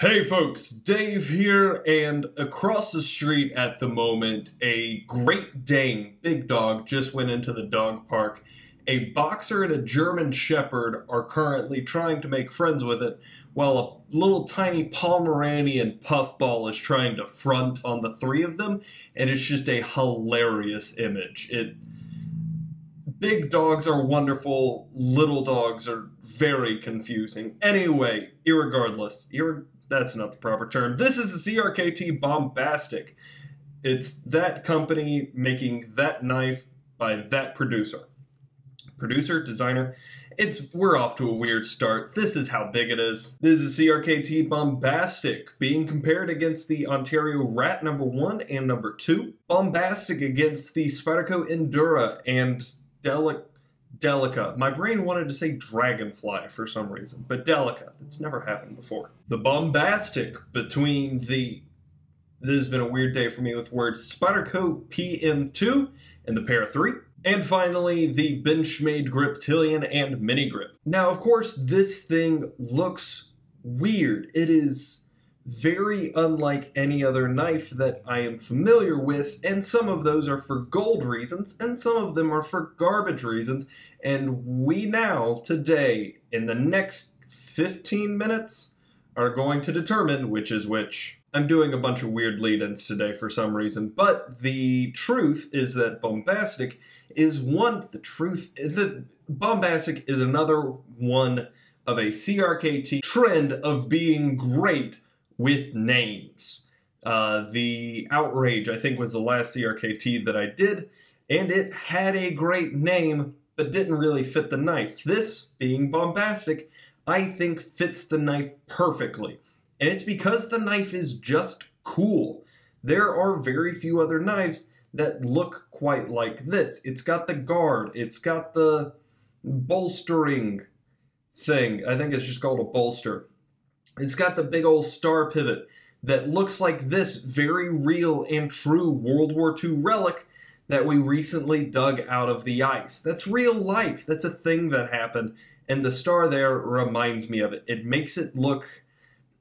Hey folks, Dave here, and across the street at the moment, a Great Dane, big dog, just went into the dog park. A boxer and a German Shepherd are currently trying to make friends with it, while a little tiny Pomeranian puffball is trying to front on the three of them, and it's just a hilarious image. It big dogs are wonderful, little dogs are very confusing. Anyway, irregardless, ir- that's not the proper term. This is the CRKT Bombastic. It's that company making that knife by that producer. Producer, designer, it's we're off to a weird start. This is how big it is. This is CRKT Bombastic being compared against the Ontario Rat number 1 and number 2. Bombastic against the Spyderco Endura and Delic Delica. My brain wanted to say dragonfly for some reason, but Delica. That's never happened before. The bombastic between the. This has been a weird day for me with words. Spyderco PM2 and the Para 3. And finally, the Benchmade Griptilian and Mini Grip. Now, of course, this thing looks weird. It is very unlike any other knife that I am familiar with, and some of those are for gold reasons, and some of them are for garbage reasons. And we now, today, in the next 15 minutes, are going to determine which is which. I'm doing a bunch of weird lead ins today for some reason, but the truth is that Bombastic is one, the truth is that Bombastic is another one of a CRKT trend of being great with names. Uh, the Outrage, I think, was the last CRKT that I did, and it had a great name, but didn't really fit the knife. This, being bombastic, I think fits the knife perfectly. And it's because the knife is just cool. There are very few other knives that look quite like this. It's got the guard, it's got the bolstering thing. I think it's just called a bolster. It's got the big old star pivot that looks like this very real and true World War II relic that we recently dug out of the ice. That's real life. That's a thing that happened, and the star there reminds me of it. It makes it look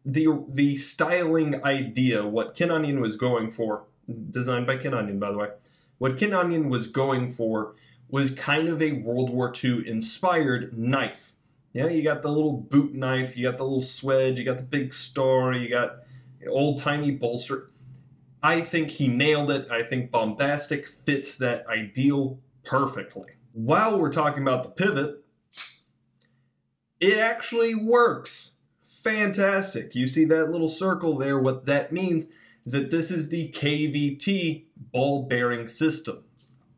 the the styling idea, what Ken Onion was going for, designed by Ken Onion, by the way. What Ken Onion was going for was kind of a World War II inspired knife. Yeah, you got the little boot knife, you got the little swedge, you got the big star, you got old timey bolster. I think he nailed it. I think Bombastic fits that ideal perfectly. While we're talking about the pivot, it actually works. Fantastic. You see that little circle there? What that means is that this is the KVT ball bearing system.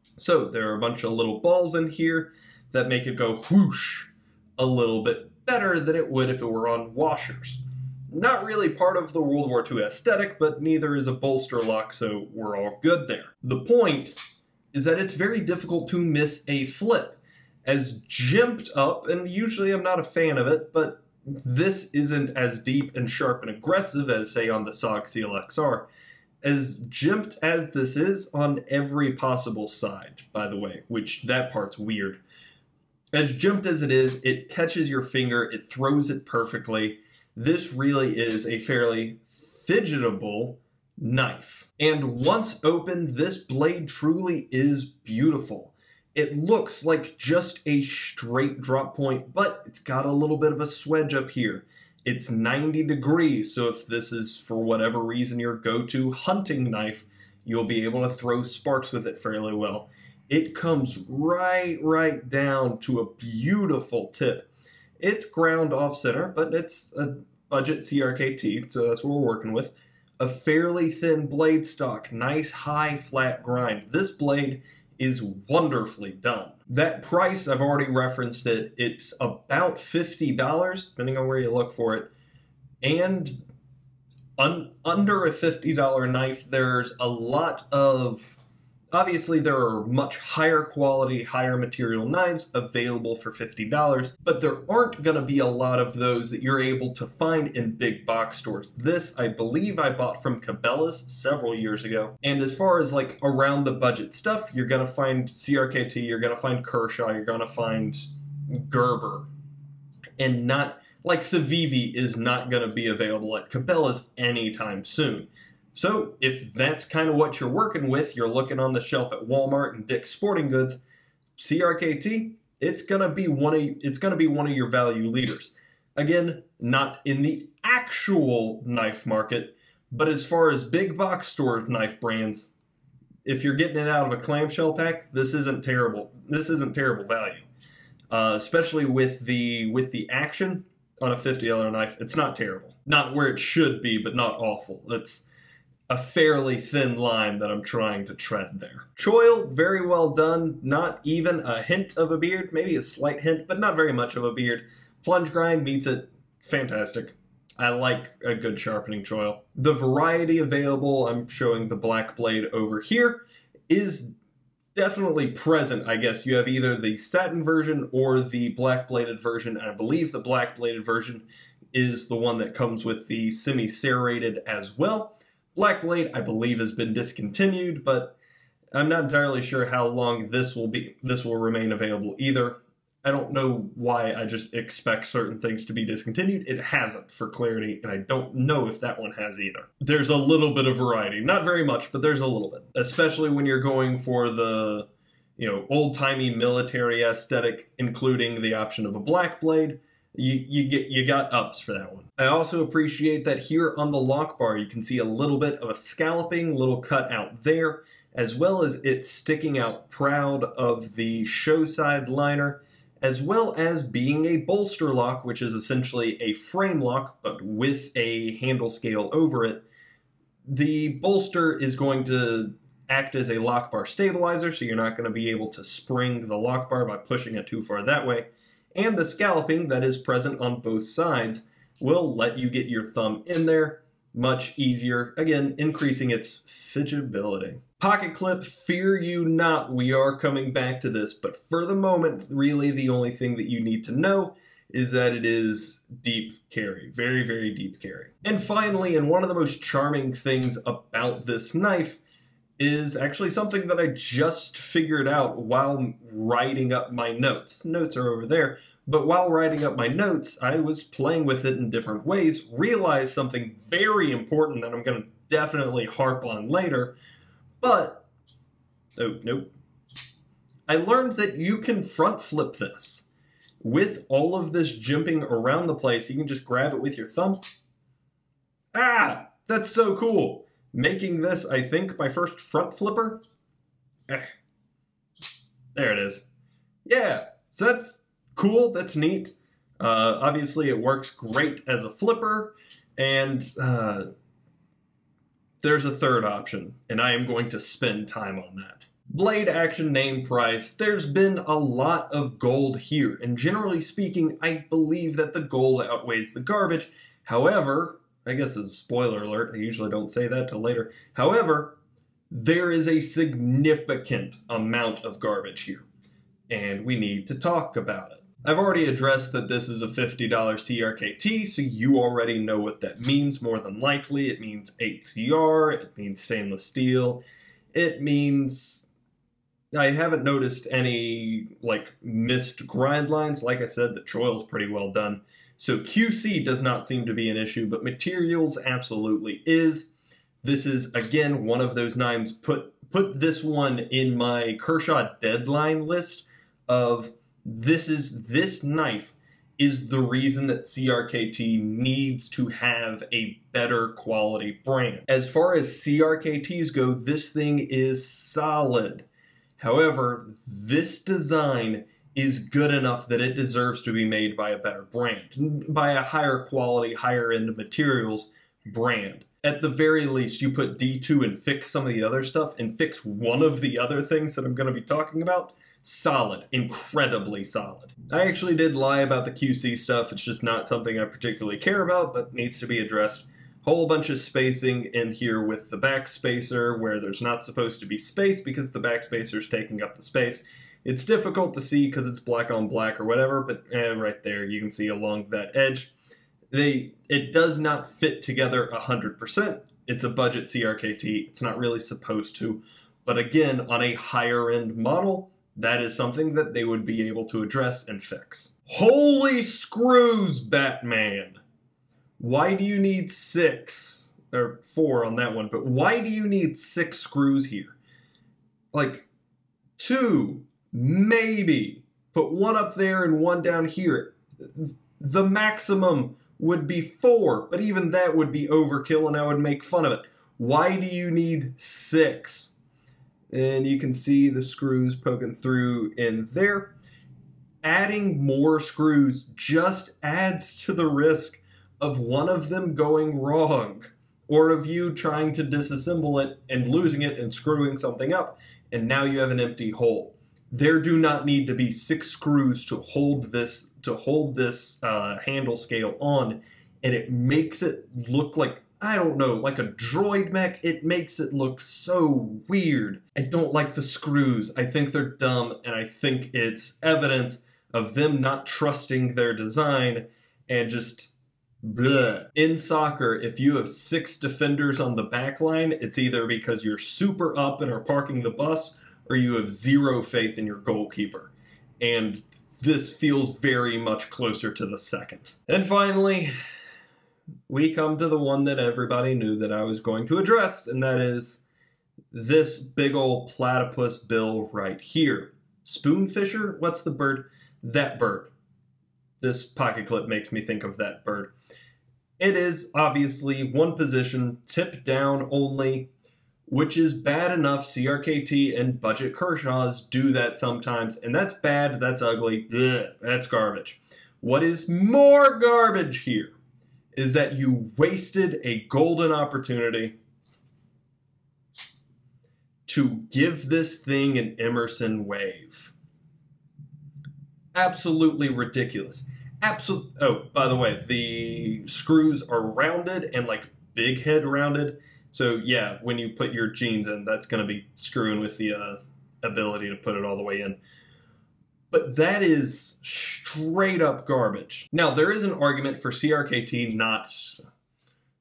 So there are a bunch of little balls in here that make it go whoosh a little bit better than it would if it were on washers. Not really part of the World War II aesthetic, but neither is a bolster lock, so we're all good there. The point is that it's very difficult to miss a flip. As jimped up, and usually I'm not a fan of it, but this isn't as deep and sharp and aggressive as, say, on the SOG CLXR. As jimped as this is on every possible side, by the way, which that part's weird. As jimped as it is, it catches your finger, it throws it perfectly. This really is a fairly fidgetable knife. And once open, this blade truly is beautiful. It looks like just a straight drop point, but it's got a little bit of a swedge up here. It's 90 degrees, so if this is for whatever reason your go-to hunting knife, you'll be able to throw sparks with it fairly well it comes right, right down to a beautiful tip. It's ground off center, but it's a budget CRKT, so that's what we're working with. A fairly thin blade stock, nice high flat grind. This blade is wonderfully done. That price, I've already referenced it. It's about $50, depending on where you look for it. And un- under a $50 knife, there's a lot of Obviously, there are much higher quality, higher material knives available for $50, but there aren't going to be a lot of those that you're able to find in big box stores. This, I believe, I bought from Cabela's several years ago. And as far as like around the budget stuff, you're going to find CRKT, you're going to find Kershaw, you're going to find Gerber, and not like Civivi is not going to be available at Cabela's anytime soon. So if that's kind of what you're working with, you're looking on the shelf at Walmart and Dick's Sporting Goods, CRKT, it's gonna be one of it's gonna be one of your value leaders. Again, not in the actual knife market, but as far as big box store knife brands, if you're getting it out of a clamshell pack, this isn't terrible. This isn't terrible value, uh, especially with the with the action on a fifty dollar knife. It's not terrible. Not where it should be, but not awful. It's a fairly thin line that I'm trying to tread there. Choil, very well done. Not even a hint of a beard, maybe a slight hint, but not very much of a beard. Plunge grind meets it. Fantastic. I like a good sharpening choil. The variety available, I'm showing the black blade over here, is definitely present, I guess. You have either the satin version or the black bladed version, and I believe the black bladed version is the one that comes with the semi-serrated as well. Black Blade, I believe, has been discontinued, but I'm not entirely sure how long this will be. This will remain available either. I don't know why I just expect certain things to be discontinued. It hasn't, for clarity, and I don't know if that one has either. There's a little bit of variety. Not very much, but there's a little bit. Especially when you're going for the, you know, old-timey military aesthetic, including the option of a black blade, you, you get you got ups for that one. I also appreciate that here on the lock bar you can see a little bit of a scalloping, little cut out there, as well as it sticking out proud of the show side liner, as well as being a bolster lock, which is essentially a frame lock, but with a handle scale over it. The bolster is going to act as a lock bar stabilizer, so you're not going to be able to spring the lock bar by pushing it too far that way and the scalloping that is present on both sides will let you get your thumb in there much easier, again, increasing its fidgetability. Pocket clip, fear you not, we are coming back to this, but for the moment, really the only thing that you need to know is that it is deep carry, very, very deep carry. And finally, and one of the most charming things about this knife is actually something that I just figured out while writing up my notes. Notes are over there. But while writing up my notes, I was playing with it in different ways, realized something very important that I'm going to definitely harp on later. But, oh, nope. I learned that you can front flip this. With all of this jimping around the place, you can just grab it with your thumb. Ah, that's so cool making this, I think, my first front flipper. Eh. There it is. Yeah, so that's cool, that's neat. Uh, obviously, it works great as a flipper, and uh, there's a third option, and I am going to spend time on that. Blade action name price, there's been a lot of gold here, and generally speaking, I believe that the gold outweighs the garbage. However, I guess as a spoiler alert, I usually don't say that till later. However, there is a significant amount of garbage here, and we need to talk about it. I've already addressed that this is a $50 CRKT, so you already know what that means more than likely. It means 8CR, it means stainless steel, it means I haven't noticed any like missed grind lines. Like I said, the choil is pretty well done. So QC does not seem to be an issue, but materials absolutely is. This is, again, one of those knives. Put, put this one in my Kershaw deadline list of this is this knife is the reason that CRKT needs to have a better quality brand. As far as CRKTs go, this thing is solid. However, this design is good enough that it deserves to be made by a better brand, by a higher quality, higher end materials brand. At the very least, you put D2 and fix some of the other stuff and fix one of the other things that I'm going to be talking about. Solid, incredibly solid. I actually did lie about the QC stuff. It's just not something I particularly care about, but needs to be addressed. Whole bunch of spacing in here with the back spacer where there's not supposed to be space because the back spacer is taking up the space. It's difficult to see because it's black on black or whatever, but eh, right there you can see along that edge. They It does not fit together 100%. It's a budget CRKT. It's not really supposed to. But again, on a higher end model, that is something that they would be able to address and fix. Holy screws, Batman! Why do you need six? Or four on that one, but why do you need six screws here? Like, two, maybe. Put one up there and one down here. The maximum would be four, but even that would be overkill and I would make fun of it. Why do you need six? And you can see the screws poking through in there. Adding more screws just adds to the risk of one of them going wrong or of you trying to disassemble it and losing it and screwing something up and now you have an empty hole there do not need to be six screws to hold this to hold this uh, handle scale on and it makes it look like I don't know, like a droid mech, it makes it look so weird. I don't like the screws. I think they're dumb, and I think it's evidence of them not trusting their design and just. In soccer, if you have six defenders on the back line, it's either because you're super up and are parking the bus, or you have zero faith in your goalkeeper. And this feels very much closer to the second. And finally, we come to the one that everybody knew that I was going to address, and that is this big old platypus bill right here. Spoonfisher? What's the bird? That bird. This pocket clip makes me think of that bird. It is obviously one position, tip down only, which is bad enough. CRKT and Budget Kershaws do that sometimes, and that's bad, that's ugly, Ugh, that's garbage. What is more garbage here is that you wasted a golden opportunity to give this thing an Emerson wave. Absolutely ridiculous. Absolutely. Oh, by the way, the screws are rounded and like big head rounded. So yeah, when you put your jeans in, that's going to be screwing with the uh, ability to put it all the way in. But that is straight up garbage. Now, there is an argument for CRKT not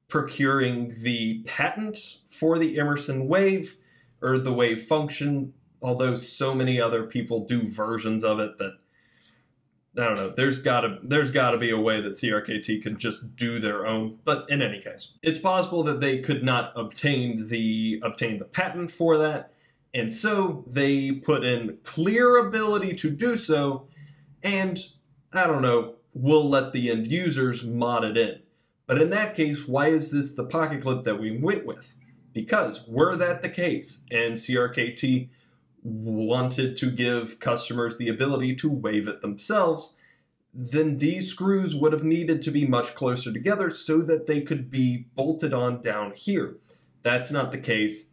procuring the patent for the Emerson wave or the wave function, although so many other people do versions of it that I don't know. There's gotta there's gotta be a way that CRKT can just do their own. But in any case, it's possible that they could not obtain the obtain the patent for that, and so they put in clear ability to do so, and I don't know, we'll let the end users mod it in. But in that case, why is this the pocket clip that we went with? Because were that the case, and CRKT wanted to give customers the ability to wave it themselves, then these screws would have needed to be much closer together so that they could be bolted on down here. That's not the case.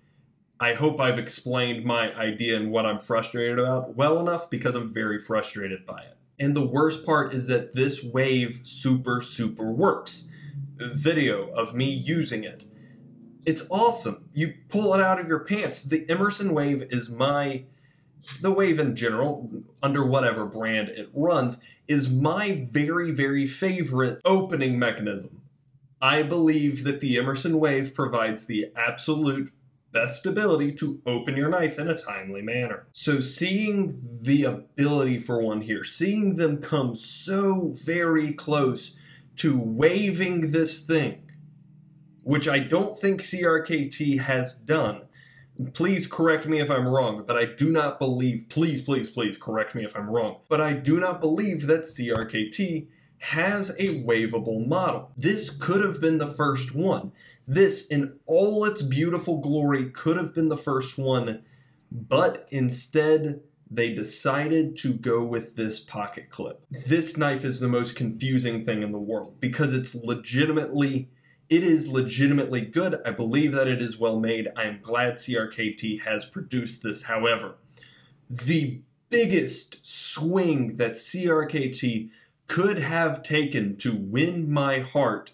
I hope I've explained my idea and what I'm frustrated about well enough because I'm very frustrated by it. And the worst part is that this wave super, super works. Video of me using it. It's awesome. You pull it out of your pants. The Emerson wave is my, the wave in general, under whatever brand it runs, is my very, very favorite opening mechanism. I believe that the Emerson wave provides the absolute best ability to open your knife in a timely manner. So seeing the ability for one here, seeing them come so very close to waving this thing, which I don't think CRKT has done. Please correct me if I'm wrong, but I do not believe, please, please, please correct me if I'm wrong, but I do not believe that CRKT has a waveable model. This could have been the first one. This, in all its beautiful glory, could have been the first one, but instead they decided to go with this pocket clip. This knife is the most confusing thing in the world because it's legitimately it is legitimately good. I believe that it is well made. I am glad CRKT has produced this. However, the biggest swing that CRKT could have taken to win my heart,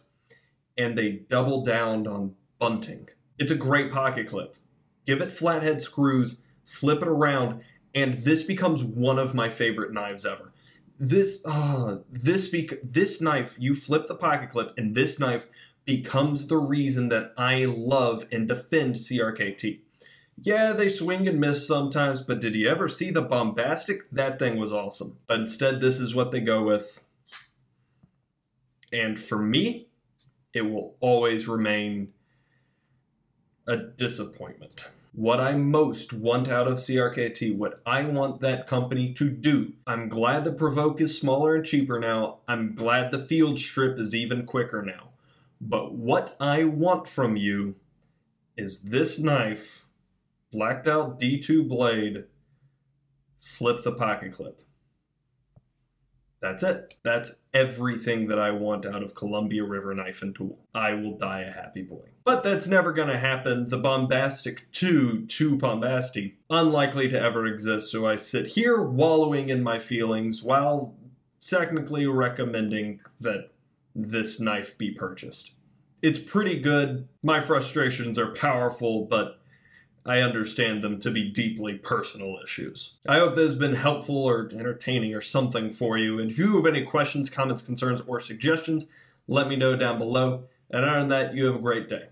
and they doubled down on bunting. It's a great pocket clip. Give it flathead screws, flip it around, and this becomes one of my favorite knives ever. This, uh, this, bec- this knife, you flip the pocket clip, and this knife becomes the reason that I love and defend CRKT. Yeah, they swing and miss sometimes, but did you ever see the bombastic? That thing was awesome. But instead, this is what they go with. And for me, it will always remain a disappointment. What I most want out of CRKT, what I want that company to do. I'm glad the Provoke is smaller and cheaper now. I'm glad the field strip is even quicker now. But what I want from you is this knife, blacked out D2 blade, flip the pocket clip. That's it. That's everything that I want out of Columbia River Knife and Tool. I will die a happy boy. But that's never going to happen. The Bombastic 2 to Bombasti, unlikely to ever exist, so I sit here wallowing in my feelings while technically recommending that this knife be purchased. It's pretty good. My frustrations are powerful, but I understand them to be deeply personal issues. I hope this has been helpful or entertaining or something for you. And if you have any questions, comments, concerns, or suggestions, let me know down below. And other than that, you have a great day.